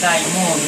Tại.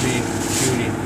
Be shooting.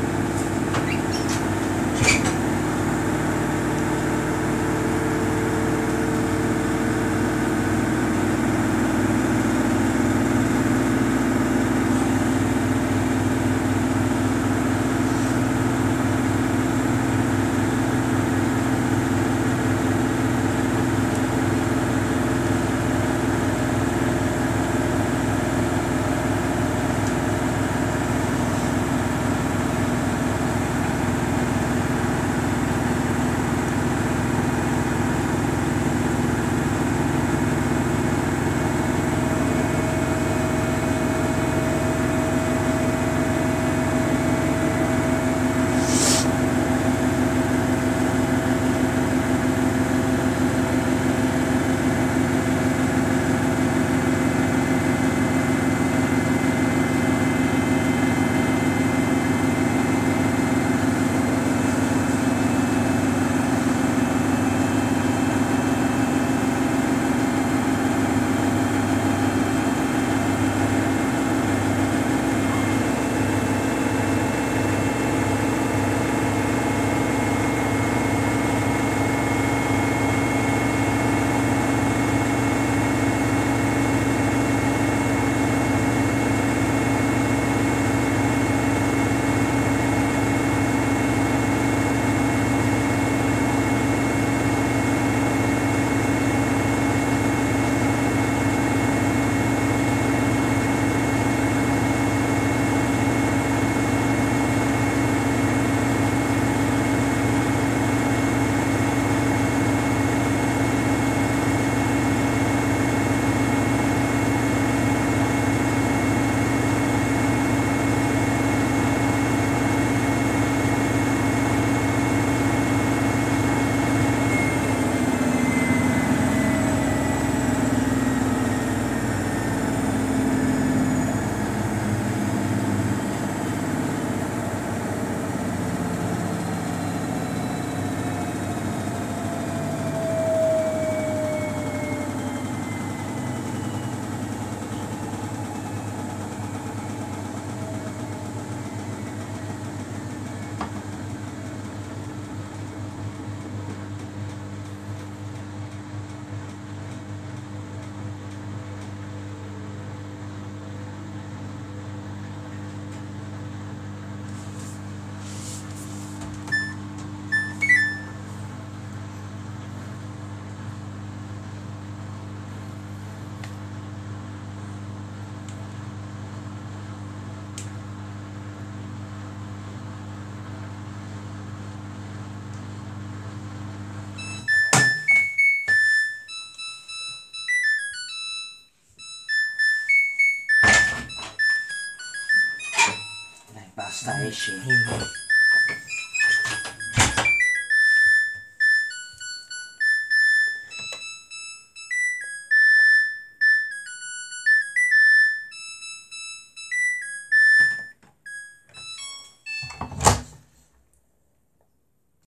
才行